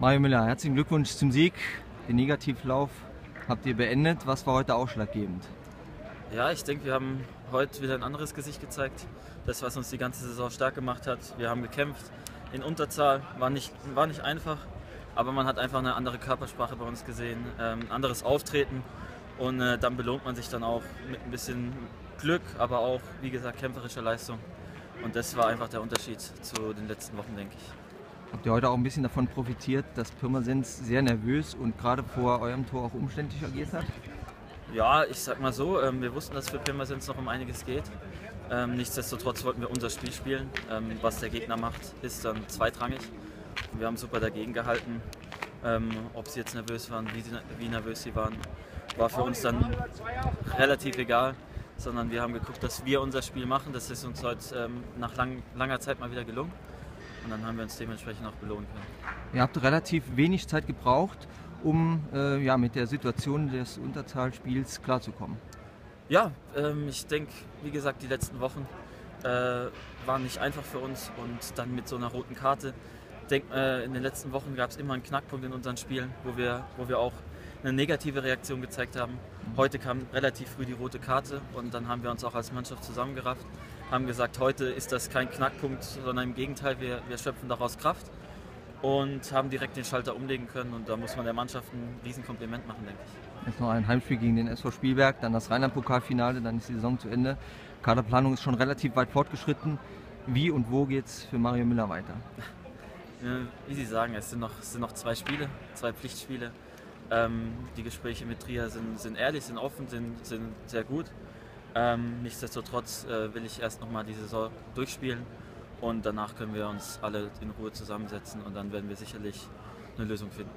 Mario Müller, herzlichen Glückwunsch zum Sieg. Den Negativlauf habt ihr beendet. Was war heute ausschlaggebend? Ja, ich denke, wir haben heute wieder ein anderes Gesicht gezeigt. Das, was uns die ganze Saison stark gemacht hat. Wir haben gekämpft in Unterzahl, war nicht, war nicht einfach, aber man hat einfach eine andere Körpersprache bei uns gesehen, ähm, ein anderes Auftreten und äh, dann belohnt man sich dann auch mit ein bisschen Glück, aber auch, wie gesagt, kämpferischer Leistung. Und das war einfach der Unterschied zu den letzten Wochen, denke ich. Habt ihr heute auch ein bisschen davon profitiert, dass Pirmasens sehr nervös und gerade vor eurem Tor auch umständlich agiert hat? Ja, ich sag mal so, ähm, wir wussten, dass für Pirmasens noch um einiges geht. Ähm, nichtsdestotrotz wollten wir unser Spiel spielen. Ähm, was der Gegner macht, ist dann zweitrangig. Wir haben super dagegen gehalten. Ob sie jetzt nervös waren, wie nervös sie waren, war für uns dann relativ egal. Sondern wir haben geguckt, dass wir unser Spiel machen. Das ist uns heute ähm, nach lang, langer Zeit mal wieder gelungen. Und dann haben wir uns dementsprechend auch belohnen können. Ihr habt relativ wenig Zeit gebraucht, um äh, ja, mit der Situation des Unterzahlspiels klarzukommen. Ja, ähm, ich denke, wie gesagt, die letzten Wochen äh, waren nicht einfach für uns und dann mit so einer roten Karte. Denk, äh, in den letzten Wochen gab es immer einen Knackpunkt in unseren Spielen, wo wir, wo wir auch eine negative Reaktion gezeigt haben. Heute kam relativ früh die rote Karte und dann haben wir uns auch als Mannschaft zusammengerafft, haben gesagt, heute ist das kein Knackpunkt, sondern im Gegenteil, wir, wir schöpfen daraus Kraft und haben direkt den Schalter umlegen können und da muss man der Mannschaft ein Riesenkompliment machen, denke ich. Jetzt noch ein Heimspiel gegen den SV Spielberg, dann das Rheinland-Pokalfinale, dann ist die Saison zu Ende. Kaderplanung ist schon relativ weit fortgeschritten. Wie und wo geht es für Mario Müller weiter? Wie Sie sagen, es sind noch, es sind noch zwei Spiele, zwei Pflichtspiele. Ähm, die Gespräche mit Trier sind, sind ehrlich, sind offen, sind, sind sehr gut. Ähm, nichtsdestotrotz äh, will ich erst nochmal die Saison durchspielen und danach können wir uns alle in Ruhe zusammensetzen und dann werden wir sicherlich eine Lösung finden.